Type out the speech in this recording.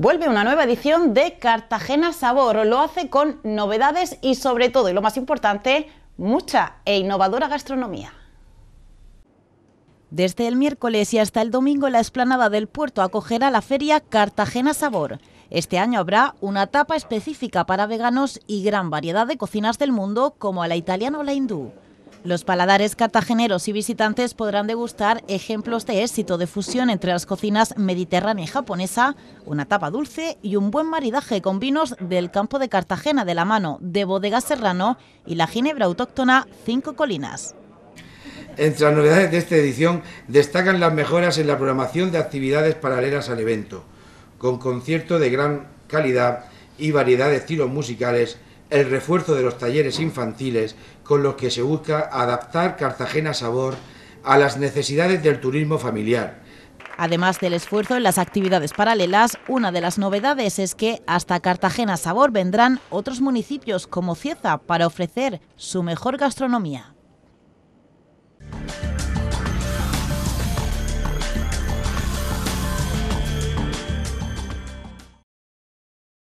Vuelve una nueva edición de Cartagena Sabor. Lo hace con novedades y sobre todo, y lo más importante, mucha e innovadora gastronomía. Desde el miércoles y hasta el domingo la explanada del puerto acogerá la feria Cartagena Sabor. Este año habrá una tapa específica para veganos y gran variedad de cocinas del mundo como a la italiana o la hindú. Los paladares cartageneros y visitantes podrán degustar ejemplos de éxito de fusión entre las cocinas mediterránea y japonesa, una tapa dulce y un buen maridaje con vinos del campo de Cartagena de la mano de Bodega Serrano y la ginebra autóctona Cinco Colinas. Entre las novedades de esta edición destacan las mejoras en la programación de actividades paralelas al evento, con conciertos de gran calidad y variedad de estilos musicales el refuerzo de los talleres infantiles con los que se busca adaptar Cartagena Sabor a las necesidades del turismo familiar. Además del esfuerzo en las actividades paralelas, una de las novedades es que hasta Cartagena Sabor vendrán otros municipios como Cieza para ofrecer su mejor gastronomía.